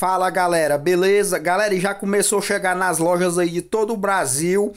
Fala galera, beleza? Galera, já começou a chegar nas lojas aí de todo o Brasil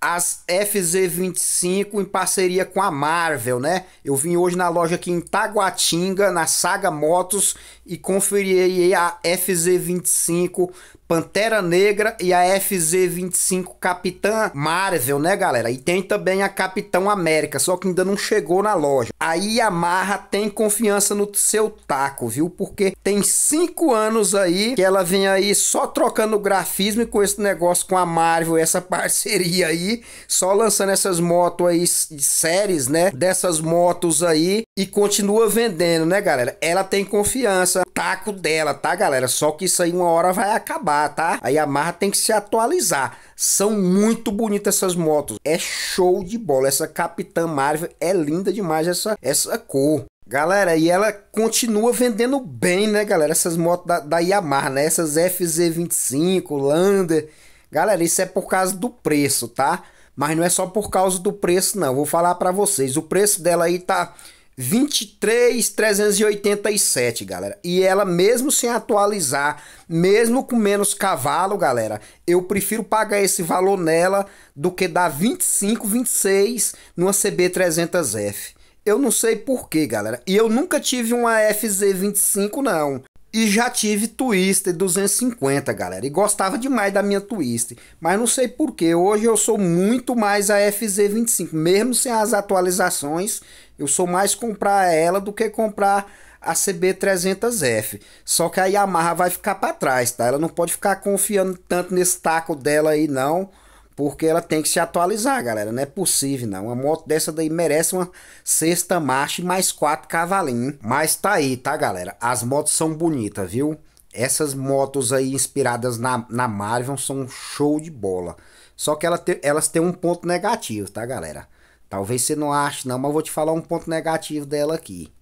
as FZ25 em parceria com a Marvel, né? Eu vim hoje na loja aqui em Taguatinga, na Saga Motos e conferi a FZ25 Pantera Negra e a FZ25 Capitã Marvel, né, galera? E tem também a Capitão América, só que ainda não chegou na loja. A Yamaha tem confiança no seu taco, viu? Porque tem cinco anos aí que ela vem aí só trocando grafismo e com esse negócio com a Marvel, essa parceria aí, só lançando essas motos aí séries, né? Dessas motos aí e continua vendendo, né, galera? Ela tem confiança, taco dela, tá, galera? Só que isso aí uma hora vai acabar, tá? A Yamaha tem que se atualizar. São muito bonitas essas motos. É show de bola. Essa Capitã Marvel é linda demais essa essa cor. Galera, e ela continua vendendo bem, né, galera? Essas motos da, da Yamaha, né? Essas FZ25, Lander. Galera, isso é por causa do preço, tá? Mas não é só por causa do preço, não. Vou falar para vocês. O preço dela aí tá 23,387, galera. E ela, mesmo sem atualizar, mesmo com menos cavalo, galera, eu prefiro pagar esse valor nela do que dar 25, 26 numa CB300F. Eu não sei porquê, galera. E eu nunca tive uma FZ25, não. E já tive Twister 250, galera. E gostava demais da minha Twister. Mas não sei porquê. Hoje eu sou muito mais a FZ25. Mesmo sem as atualizações, eu sou mais comprar ela do que comprar a CB300F. Só que a Yamaha vai ficar para trás, tá? Ela não pode ficar confiando tanto nesse taco dela aí, não porque ela tem que se atualizar, galera. Não é possível, não. Uma moto dessa daí merece uma sexta marcha e mais quatro cavalinhos. Mas tá aí, tá, galera? As motos são bonitas, viu? Essas motos aí inspiradas na, na Marvel são show de bola. Só que ela te, elas têm um ponto negativo, tá, galera? Talvez você não ache, não, mas eu vou te falar um ponto negativo dela aqui.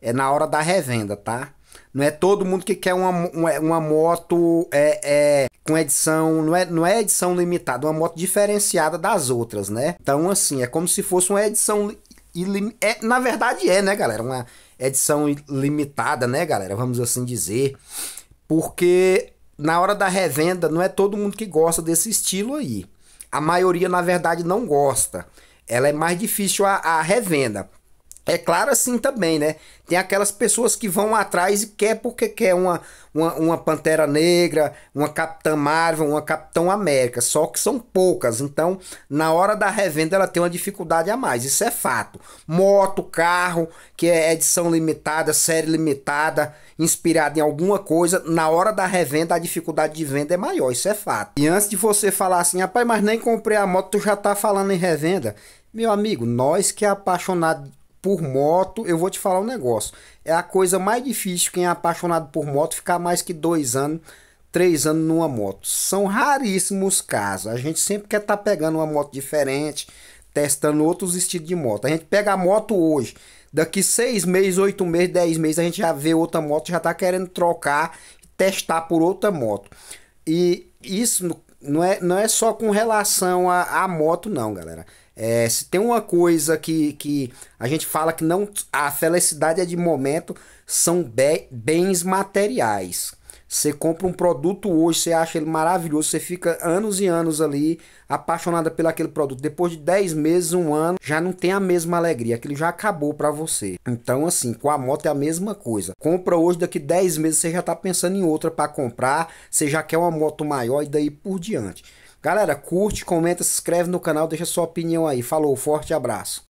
É na hora da revenda, tá? Não é todo mundo que quer uma, uma, moto é, é, com edição, não é, não é edição limitada, uma moto diferenciada das outras, né? Então, assim, é como se fosse uma edição. Ilim... É, na verdade, é, né, galera? Uma edição limitada, né, galera? Vamos assim dizer. Porque na hora da revenda, não é todo mundo que gosta desse estilo aí. A maioria, na verdade, não gosta. Ela é mais difícil a, a revenda. É claro assim também, né? Tem aquelas pessoas que vão atrás e quer porque quer uma, uma, uma Pantera Negra, uma Capitã Marvel, uma Capitão América, só que são poucas. Então, na hora da revenda, ela tem uma dificuldade a mais. Isso é fato. Moto, carro, que é edição limitada, série limitada, inspirada em alguma coisa, na hora da revenda, a dificuldade de venda é maior. Isso é fato. E antes de você falar assim, rapaz, mas nem comprei a moto, tu já tá falando em revenda. Meu amigo, nós que é apaixonado por moto, eu vou te falar um negócio. É a coisa mais difícil quem é apaixonado por moto ficar mais que dois anos, três anos numa moto. São raríssimos casos. A gente sempre quer estar tá pegando uma moto diferente, testando outros estilos de moto. A gente pega a moto hoje. Daqui seis meses, oito meses, dez meses, a gente já vê outra moto, já está querendo trocar, testar por outra moto. E isso não é, não é só com relação à moto, não, galera. É, se tem uma coisa que, que a gente fala que não a felicidade é de momento, são be, bens materiais. Você compra um produto hoje, você acha ele maravilhoso, você fica anos e anos ali apaixonada pelo aquele produto. Depois de 10 meses, um ano, já não tem a mesma alegria, aquilo já acabou para você. Então, assim, com a moto é a mesma coisa. Compra hoje, daqui 10 meses você já tá pensando em outra para comprar, você já quer uma moto maior e daí por diante. Galera, curte, comenta, se inscreve no canal, deixa sua opinião aí. Falou, forte abraço.